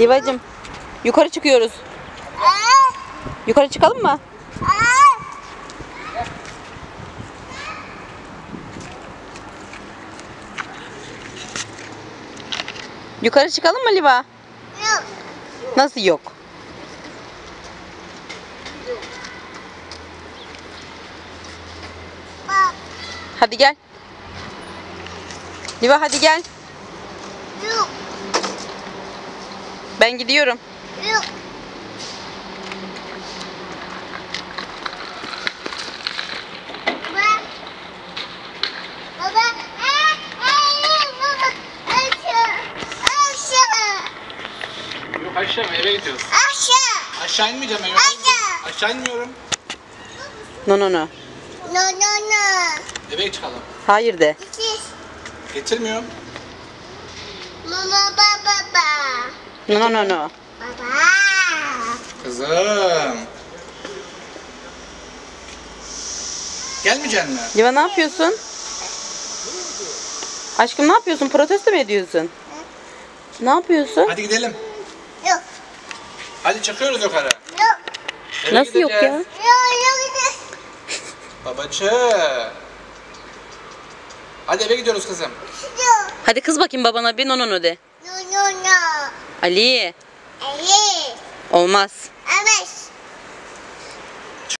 Livacım yukarı çıkıyoruz. Yukarı çıkalım mı? Yukarı çıkalım mı Liva? Yok. Nasıl yok? Hadi gel. Liva hadi gel. Yok. Ben gidiyorum. Yok. Aşağı. Aşağı. Yok aşağı mı? Eve gidiyoruz. Aşağı. Aşağı inmeyeceğim ben. Aşağı. Aşağı inmiyorum. No no no. No no no. Eve çıkalım. Hayır de. Getirmiyorum. Mama baba baba. No no no. Baba. Kızım. Gelmeyecek mi? Liva ne yapıyorsun? Aşkım ne yapıyorsun? Protesto mu ediyorsun? Ne yapıyorsun? Hadi gidelim. Yok. Hadi çıkıyoruz yukarı. Yok. Eve Nasıl yok ya? Yok yok. Babacığım. Hadi eve gidiyoruz kızım. Yok. Hadi kız bakayım babana bir no no no de. No no no. Ali Ali. olmaz.